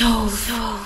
Soul. Soul.